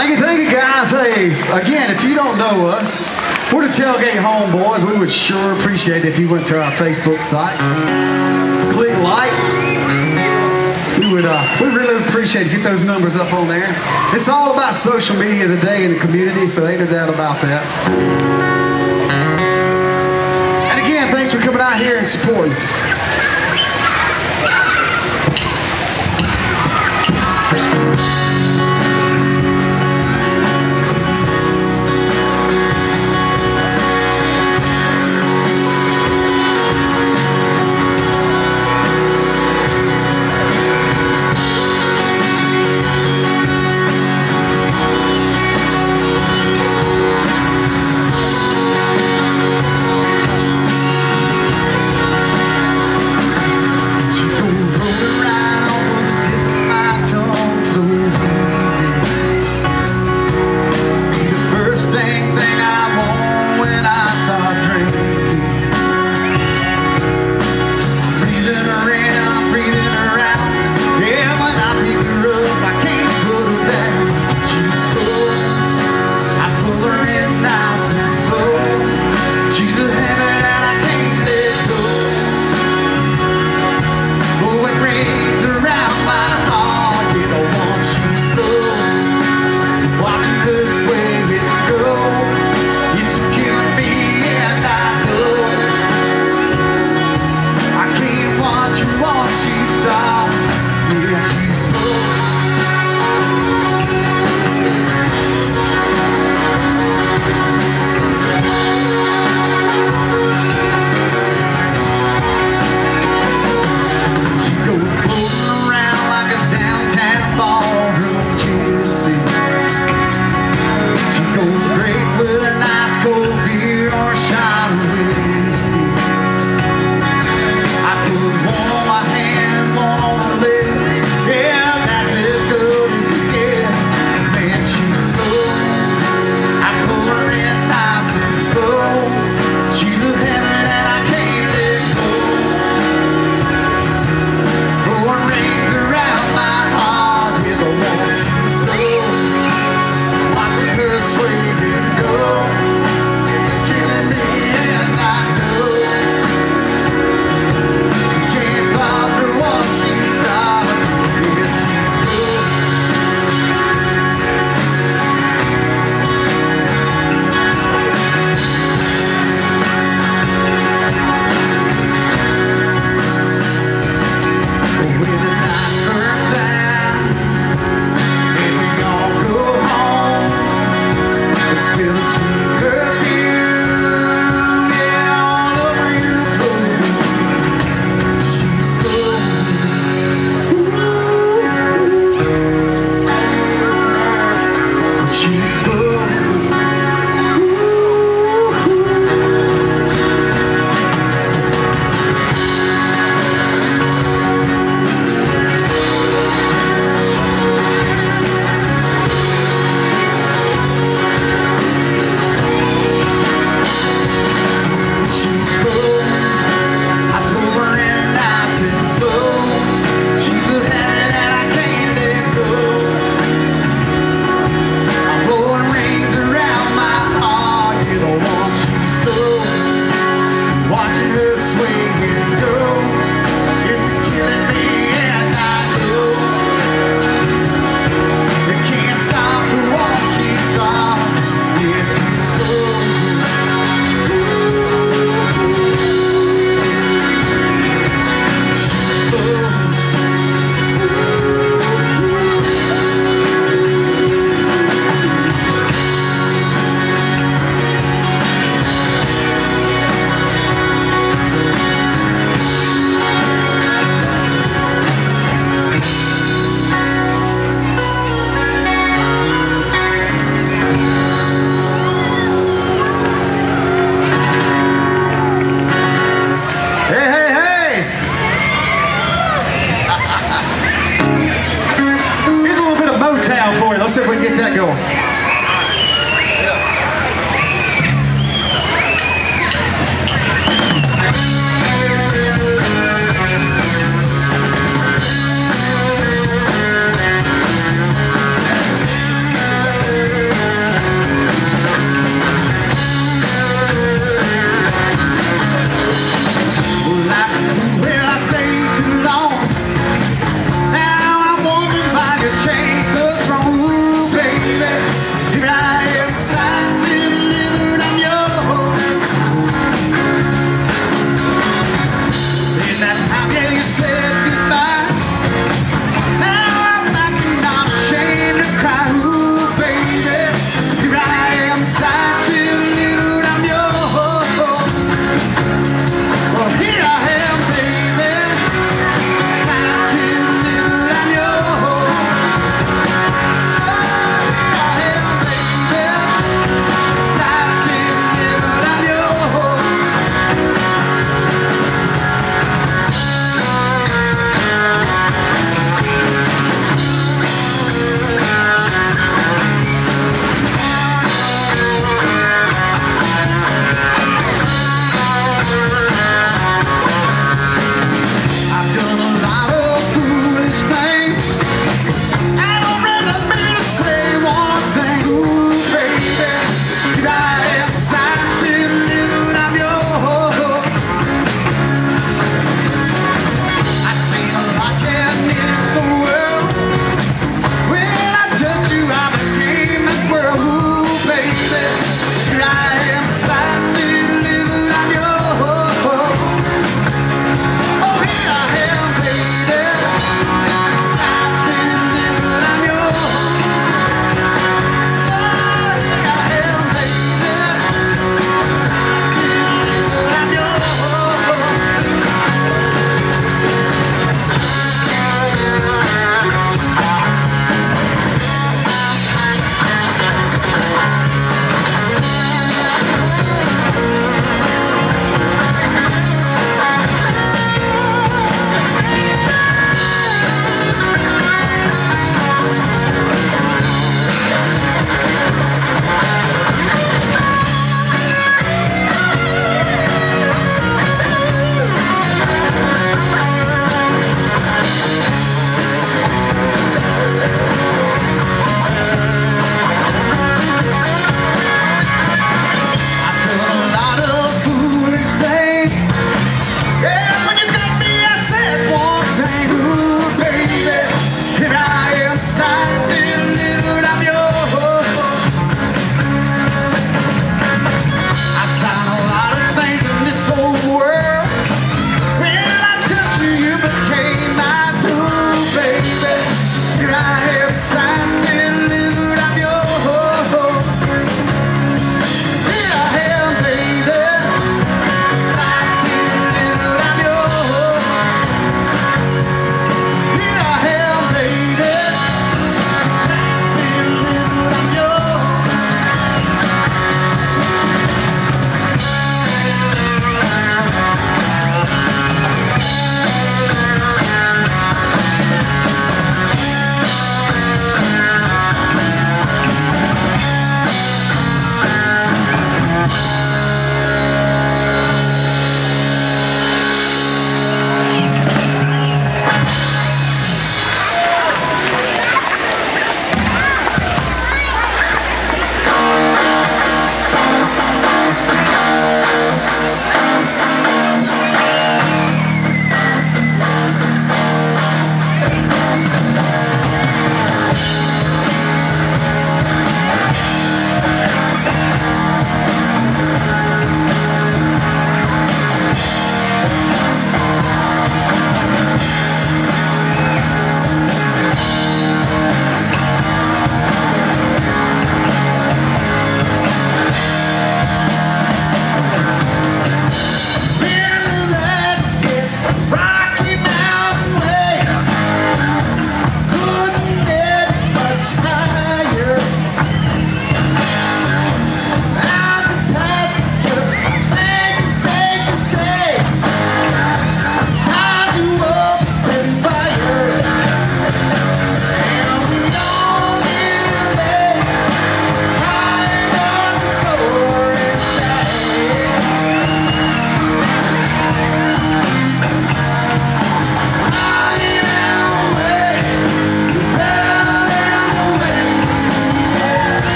Thank you, thank you, guys, hey, again, if you don't know us, we're the Tailgate Homeboys. We would sure appreciate it if you went to our Facebook site. Click like. We would, uh, we really appreciate it. Get those numbers up on there. It's all about social media today in the community, so ain't no doubt about that. And again, thanks for coming out here and supporting us.